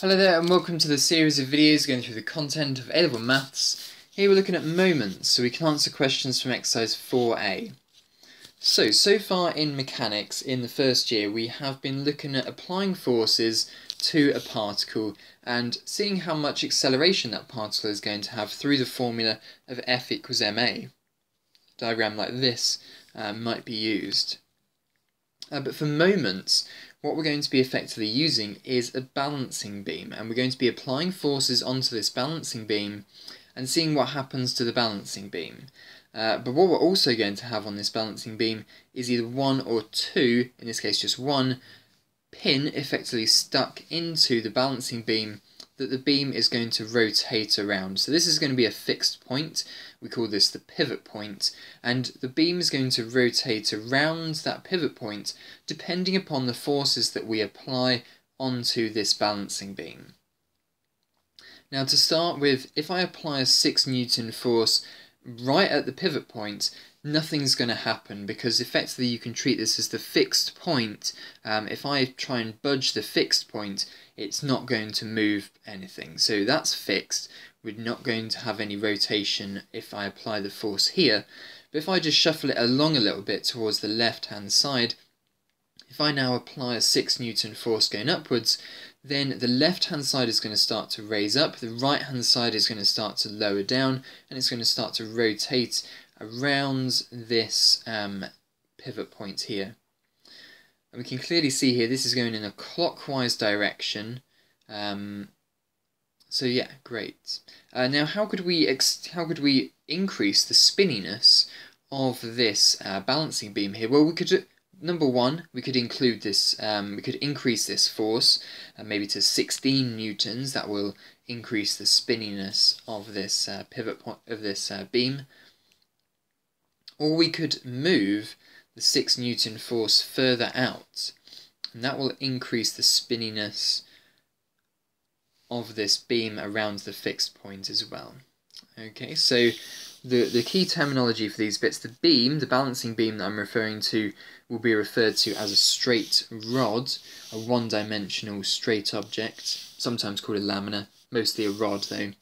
Hello there and welcome to the series of videos going through the content of A-Level Maths. Here we're looking at moments, so we can answer questions from exercise 4a. So, so far in mechanics in the first year we have been looking at applying forces to a particle and seeing how much acceleration that particle is going to have through the formula of F equals ma. A diagram like this uh, might be used. Uh, but for moments, what we're going to be effectively using is a balancing beam and we're going to be applying forces onto this balancing beam and seeing what happens to the balancing beam. Uh, but what we're also going to have on this balancing beam is either one or two, in this case just one, pin effectively stuck into the balancing beam that the beam is going to rotate around. So this is going to be a fixed point, we call this the pivot point, and the beam is going to rotate around that pivot point depending upon the forces that we apply onto this balancing beam. Now to start with, if I apply a 6 Newton force right at the pivot point, nothing's going to happen because effectively you can treat this as the fixed point. Um, if I try and budge the fixed point, it's not going to move anything. So that's fixed. We're not going to have any rotation if I apply the force here. But if I just shuffle it along a little bit towards the left hand side, if I now apply a 6 Newton force going upwards, then the left hand side is going to start to raise up, the right hand side is going to start to lower down, and it's going to start to rotate around this um, pivot point here. And we can clearly see here this is going in a clockwise direction. Um, so yeah, great. Uh, now, how could we how could we increase the spinniness of this uh, balancing beam here? Well, we could number one, we could include this. Um, we could increase this force, uh, maybe to 16 newtons. That will increase the spinniness of this uh, pivot point of this uh, beam. Or we could move the 6 Newton force further out, and that will increase the spinniness of this beam around the fixed point as well. Okay, so the, the key terminology for these bits, the beam, the balancing beam that I'm referring to, will be referred to as a straight rod, a one-dimensional straight object, sometimes called a lamina, mostly a rod though.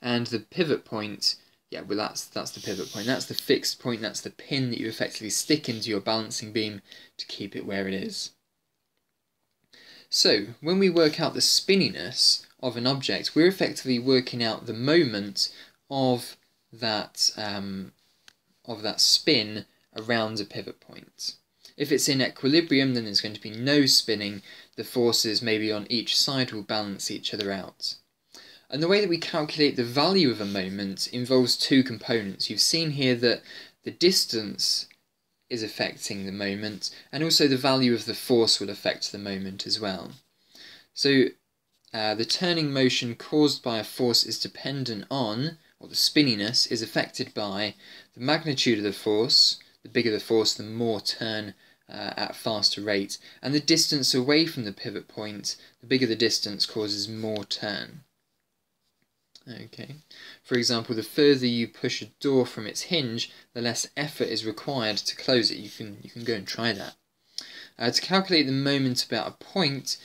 And the pivot point yeah, well that's that's the pivot point. That's the fixed point, that's the pin that you effectively stick into your balancing beam to keep it where it is. So, when we work out the spinniness of an object, we're effectively working out the moment of that um, of that spin around a pivot point. If it's in equilibrium, then there's going to be no spinning. The forces maybe on each side will balance each other out. And the way that we calculate the value of a moment involves two components. You've seen here that the distance is affecting the moment, and also the value of the force will affect the moment as well. So uh, the turning motion caused by a force is dependent on, or the spinniness is affected by, the magnitude of the force. The bigger the force, the more turn uh, at faster rate. And the distance away from the pivot point, the bigger the distance causes more turn. Okay. For example, the further you push a door from its hinge, the less effort is required to close it. You can you can go and try that. Uh, to calculate the moment about a point,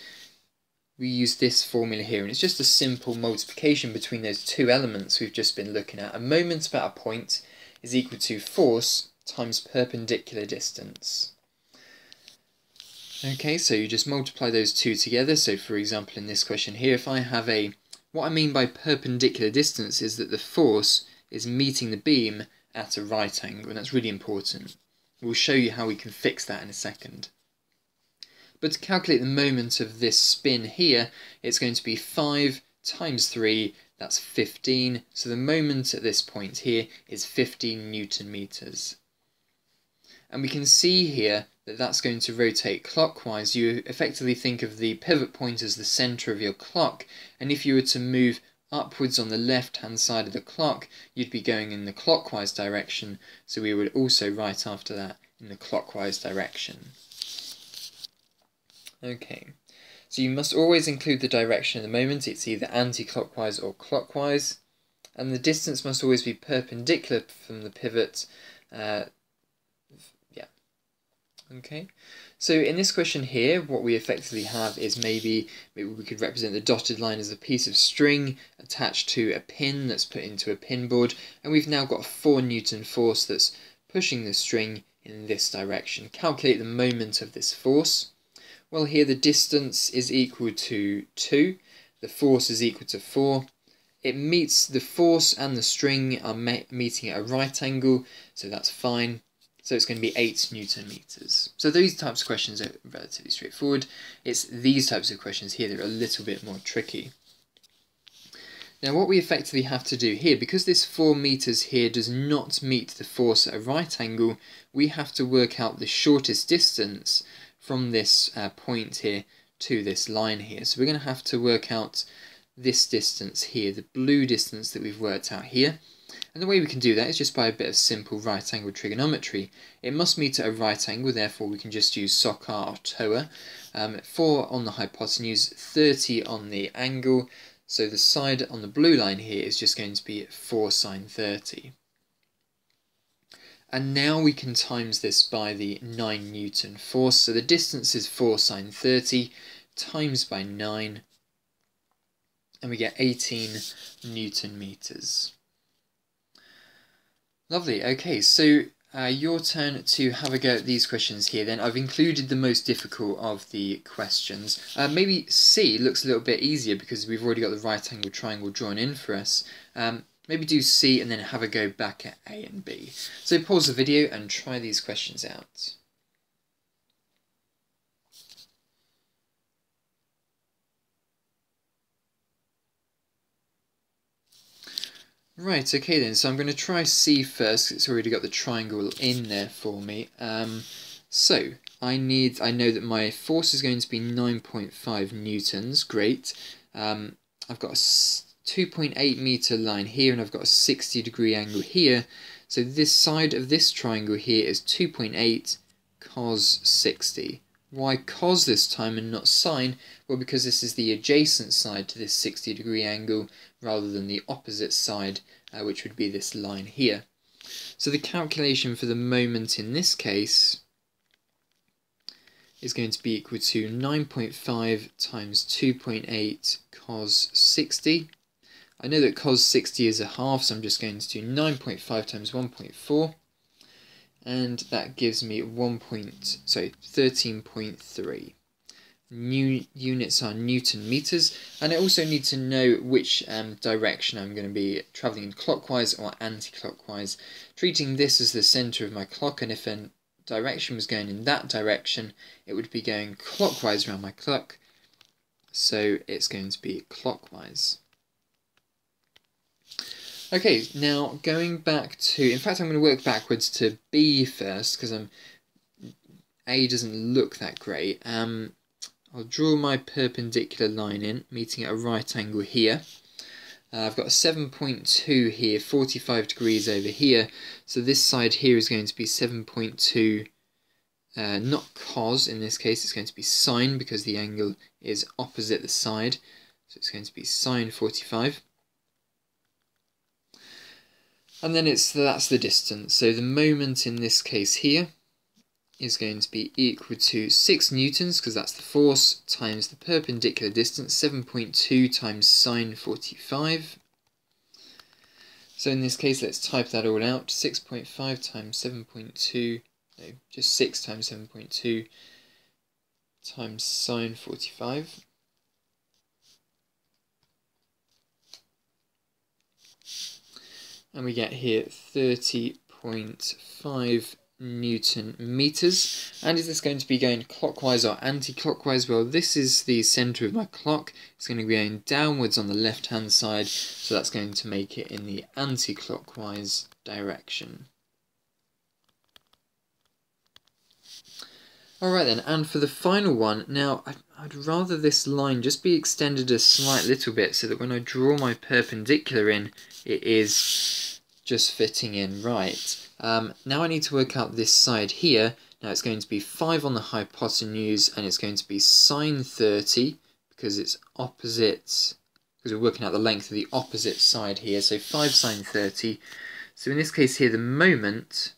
we use this formula here, and it's just a simple multiplication between those two elements we've just been looking at. A moment about a point is equal to force times perpendicular distance. Okay, so you just multiply those two together. So for example, in this question here, if I have a what I mean by perpendicular distance is that the force is meeting the beam at a right angle, and that's really important. We'll show you how we can fix that in a second. But to calculate the moment of this spin here, it's going to be 5 times 3, that's 15. So the moment at this point here is 15 newton meters. And we can see here that that's going to rotate clockwise, you effectively think of the pivot point as the center of your clock, and if you were to move upwards on the left hand side of the clock, you'd be going in the clockwise direction, so we would also write after that in the clockwise direction. Okay, so you must always include the direction of the moment, it's either anti-clockwise or clockwise, and the distance must always be perpendicular from the pivot uh, Okay, So in this question here, what we effectively have is maybe, maybe we could represent the dotted line as a piece of string attached to a pin that's put into a pin board, and we've now got a 4 newton force that's pushing the string in this direction. Calculate the moment of this force. Well here the distance is equal to 2, the force is equal to 4, it meets the force and the string are meeting at a right angle, so that's fine. So it's going to be 8 newton meters. So these types of questions are relatively straightforward. It's these types of questions here that are a little bit more tricky. Now what we effectively have to do here, because this 4 meters here does not meet the force at a right angle, we have to work out the shortest distance from this uh, point here to this line here. So we're going to have to work out this distance here, the blue distance that we've worked out here. And the way we can do that is just by a bit of simple right angle trigonometry. It must meet at a right angle, therefore we can just use SOHCAHTOA. or TOA. Um, 4 on the hypotenuse, 30 on the angle, so the side on the blue line here is just going to be 4 sine 30. And now we can times this by the 9 newton force, so the distance is 4 sine 30 times by 9, and we get 18 newton meters. Lovely, okay, so uh, your turn to have a go at these questions here then. I've included the most difficult of the questions. Uh, maybe C looks a little bit easier because we've already got the right angle triangle drawn in for us. Um, maybe do C and then have a go back at A and B. So pause the video and try these questions out. Right, okay then, so I'm going to try C first, it's already got the triangle in there for me. Um, so, I need, I know that my force is going to be 9.5 newtons, great. Um, I've got a 2.8 meter line here and I've got a 60 degree angle here. So this side of this triangle here is 2.8 cos 60. Why cos this time and not sine? Well, because this is the adjacent side to this 60 degree angle rather than the opposite side, uh, which would be this line here. So the calculation for the moment in this case is going to be equal to 9.5 times 2.8 cos 60. I know that cos 60 is a half, so I'm just going to do 9.5 times 1.4 and that gives me 1 point, sorry, 13.3. New units are Newton meters, and I also need to know which um, direction I'm going to be travelling clockwise or anti-clockwise, treating this as the centre of my clock, and if a direction was going in that direction, it would be going clockwise around my clock, so it's going to be clockwise. Okay, now going back to, in fact I'm going to work backwards to B first because I'm A doesn't look that great. Um, I'll draw my perpendicular line in, meeting at a right angle here. Uh, I've got a 7.2 here, 45 degrees over here, so this side here is going to be 7.2, uh, not cos in this case, it's going to be sine because the angle is opposite the side, so it's going to be sine 45 and then it's that's the distance. So the moment in this case here is going to be equal to 6 newtons, because that's the force, times the perpendicular distance, 7.2 times sine 45. So in this case, let's type that all out. 6.5 times 7.2, no, just 6 times 7.2 times sine 45. And we get here 30.5 newton meters. And is this going to be going clockwise or anti-clockwise? Well this is the center of my clock. It's going to be going downwards on the left hand side. So that's going to make it in the anti-clockwise direction. Alright then, and for the final one, now I'd rather this line just be extended a slight little bit so that when I draw my perpendicular in, it is just fitting in right. Um, now I need to work out this side here. Now it's going to be 5 on the hypotenuse and it's going to be sine 30 because it's opposite, because we're working out the length of the opposite side here. So 5 sine 30. So in this case here, the moment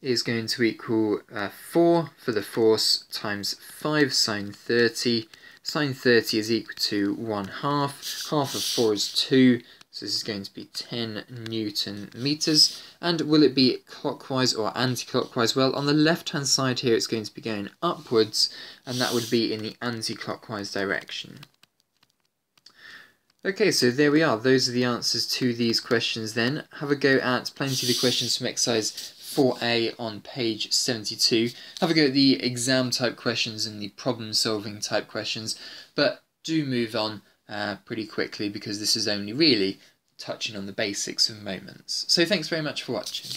is going to equal uh, 4 for the force times 5 sine 30. Sine 30 is equal to 1 half. Half of 4 is 2, so this is going to be 10 newton meters. And will it be clockwise or anti-clockwise? Well, on the left-hand side here, it's going to be going upwards, and that would be in the anti-clockwise direction. Okay, so there we are. Those are the answers to these questions then. Have a go at plenty of the questions from exercise 4a on page 72. Have a go at the exam type questions and the problem solving type questions, but do move on uh, pretty quickly because this is only really touching on the basics of moments. So thanks very much for watching.